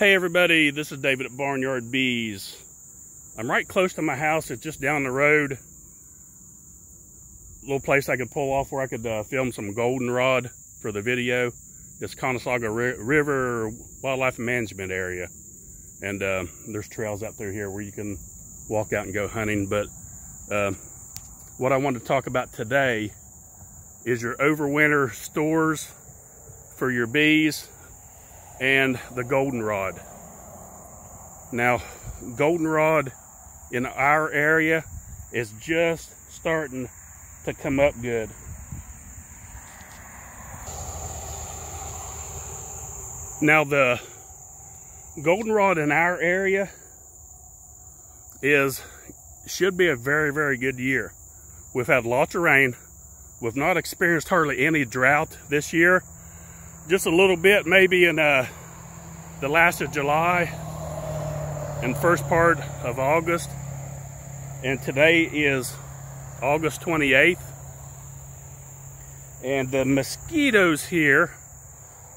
Hey everybody, this is David at Barnyard Bees. I'm right close to my house. It's just down the road. Little place I could pull off where I could uh, film some goldenrod for the video. It's Conasauga River Wildlife Management Area. And uh, there's trails out there here where you can walk out and go hunting. But uh, what I want to talk about today is your overwinter stores for your bees and the goldenrod. Now, goldenrod in our area is just starting to come up good. Now the goldenrod in our area is should be a very very good year. We've had lots of rain. We've not experienced hardly any drought this year just a little bit maybe in uh, the last of July and first part of August. And today is August 28th. And the mosquitoes here,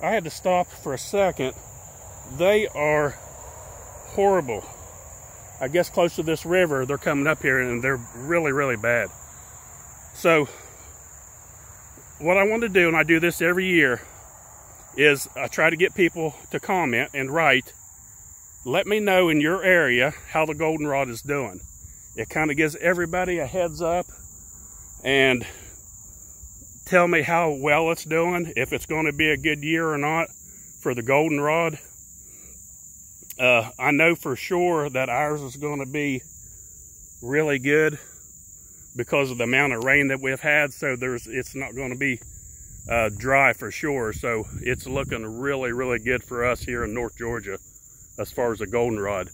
I had to stop for a second. They are horrible. I guess close to this river, they're coming up here and they're really, really bad. So, what I want to do, and I do this every year, is I try to get people to comment and write, let me know in your area how the goldenrod is doing. It kind of gives everybody a heads up and tell me how well it's doing, if it's going to be a good year or not for the goldenrod. Uh, I know for sure that ours is going to be really good because of the amount of rain that we've had. So there's, it's not going to be uh, dry for sure. So it's looking really, really good for us here in North Georgia as far as the goldenrod.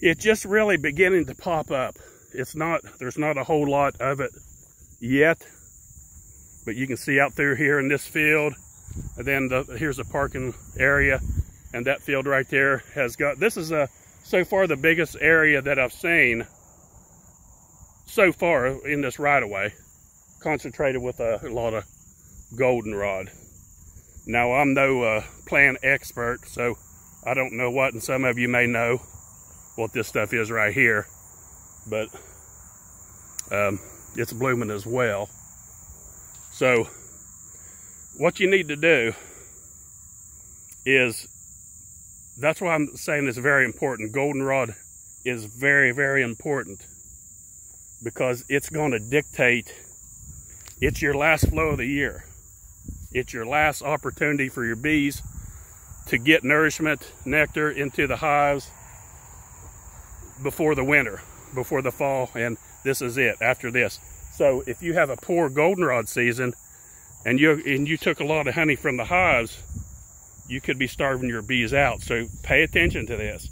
It's just really beginning to pop up. It's not, there's not a whole lot of it yet, but you can see out there here in this field, and then the, here's the parking area, and that field right there has got, this is a, so far the biggest area that I've seen so far in this right of way, concentrated with a lot of goldenrod. Now, I'm no uh, plant expert, so I don't know what, and some of you may know what this stuff is right here, but um, it's blooming as well. So, what you need to do is, that's why I'm saying it's very important. Goldenrod is very, very important because it's going to dictate, it's your last flow of the year. It's your last opportunity for your bees to get nourishment, nectar into the hives before the winter, before the fall, and this is it after this. So if you have a poor goldenrod season and you and you took a lot of honey from the hives, you could be starving your bees out. So pay attention to this.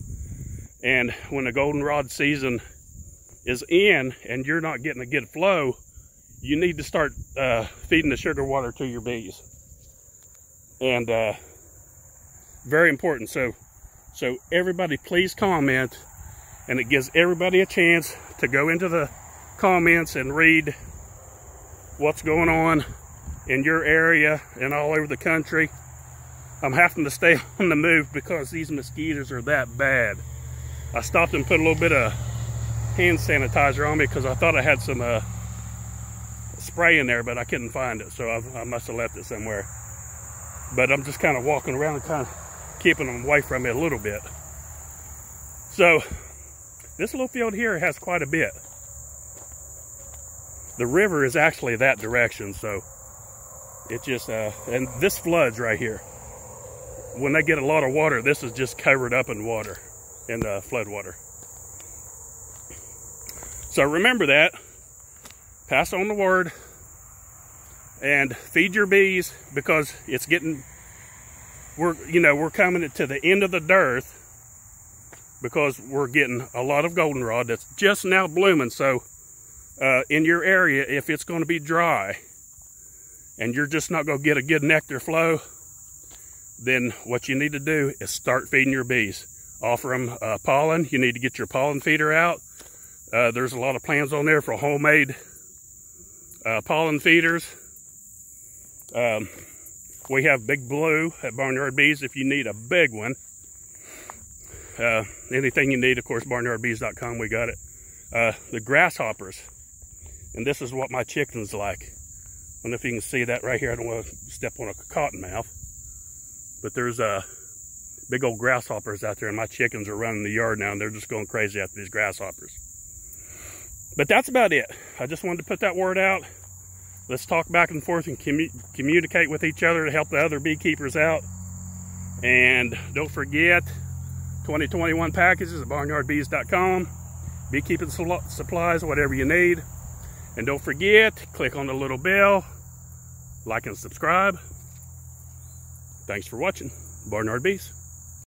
And when the goldenrod season is in and you're not getting a good flow, you need to start uh, feeding the sugar water to your bees and uh, very important. So, so everybody please comment, and it gives everybody a chance to go into the comments and read what's going on in your area and all over the country. I'm having to stay on the move because these mosquitoes are that bad. I stopped and put a little bit of hand sanitizer on me because I thought I had some uh, spray in there, but I couldn't find it, so I, I must have left it somewhere. But I'm just kind of walking around and kind of keeping them away from it a little bit. So this little field here has quite a bit. The river is actually that direction, so it just, uh, and this floods right here. When they get a lot of water, this is just covered up in water, in uh, flood water. So remember that. Pass on the word and feed your bees because it's getting we're you know we're coming to the end of the dearth because we're getting a lot of goldenrod that's just now blooming. So uh, in your area if it's going to be dry and you're just not going to get a good nectar flow then what you need to do is start feeding your bees. Offer them uh, pollen. You need to get your pollen feeder out. Uh, there's a lot of plans on there for homemade uh, pollen feeders um, we have Big Blue at Barnyard Bees if you need a big one. Uh, anything you need, of course, barnyardbees.com, we got it. Uh, the grasshoppers, and this is what my chicken's like. I don't know if you can see that right here. I don't want to step on a cottonmouth. But there's uh, big old grasshoppers out there, and my chickens are running the yard now, and they're just going crazy after these grasshoppers. But that's about it. I just wanted to put that word out. Let's talk back and forth and commu communicate with each other to help the other beekeepers out. And don't forget, 2021 packages at barnyardbees.com. Beekeeping supplies, whatever you need. And don't forget, click on the little bell, like and subscribe. Thanks for watching. Barnyard Bees.